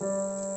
Música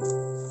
Bye.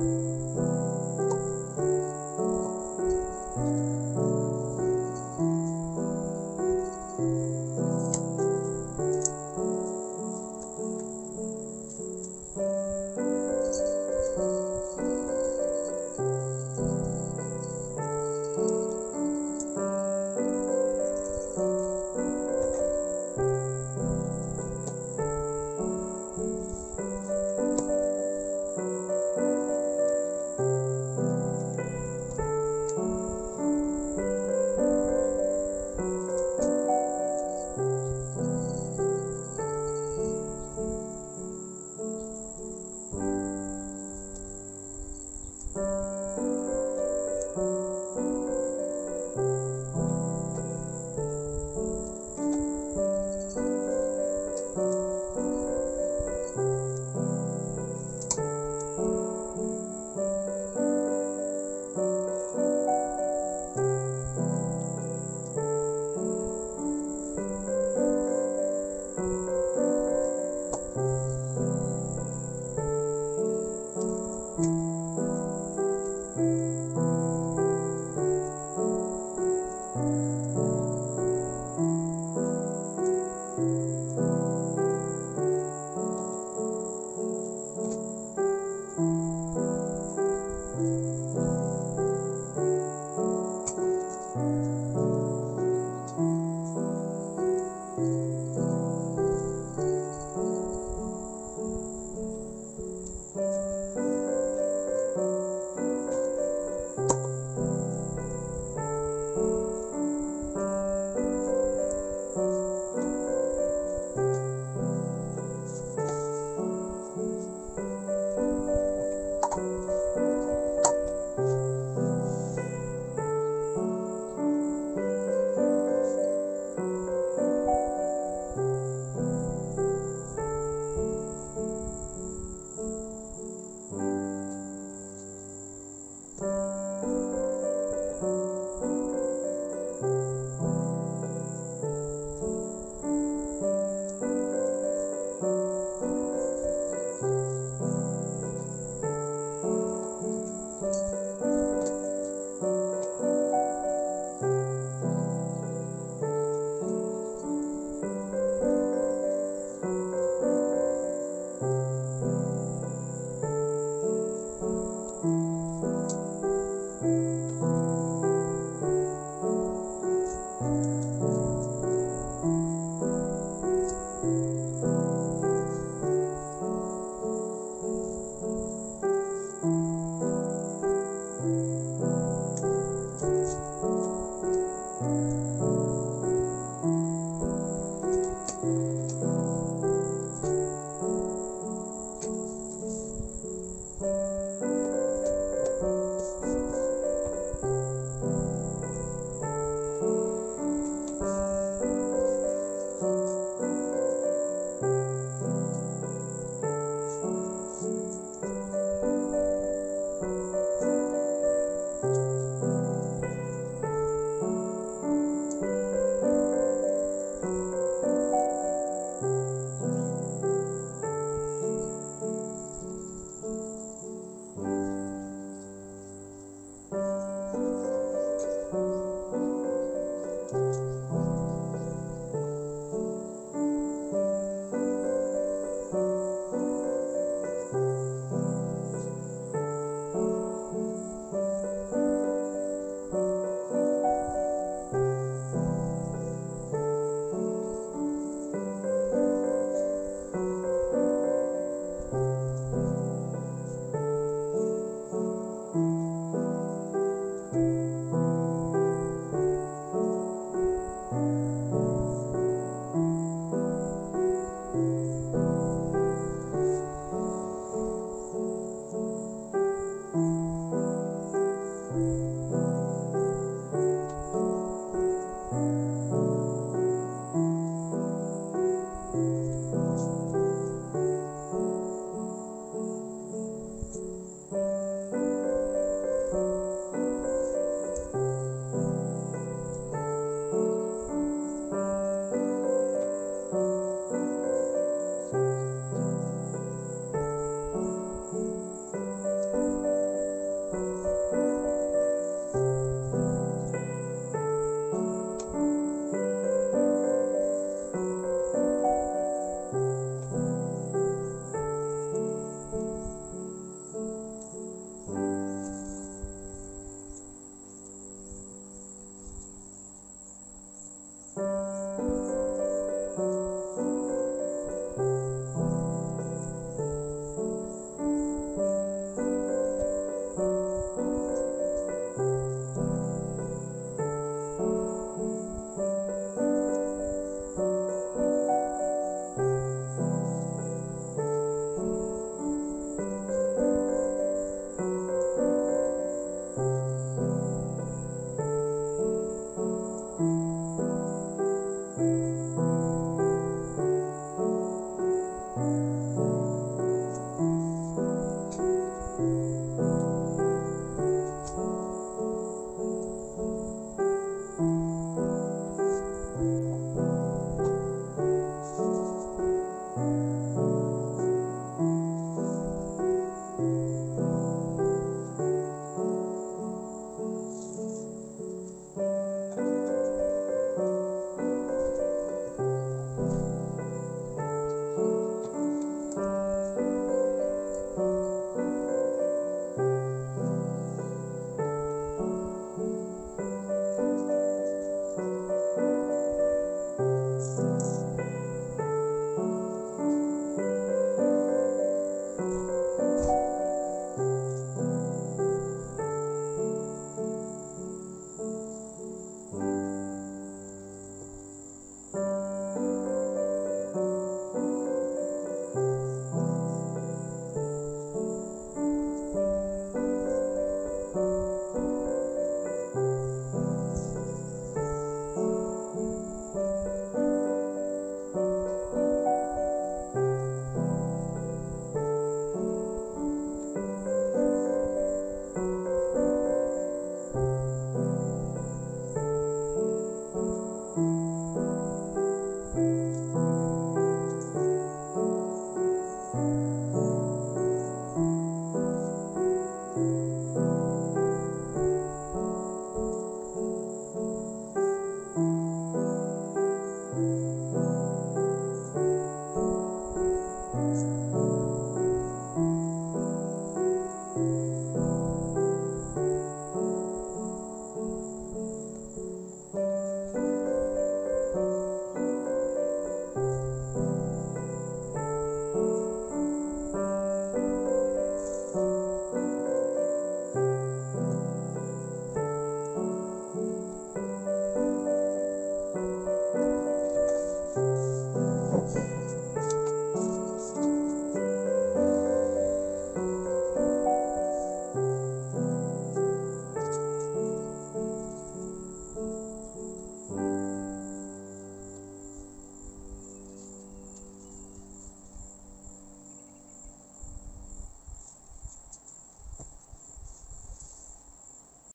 Ciao.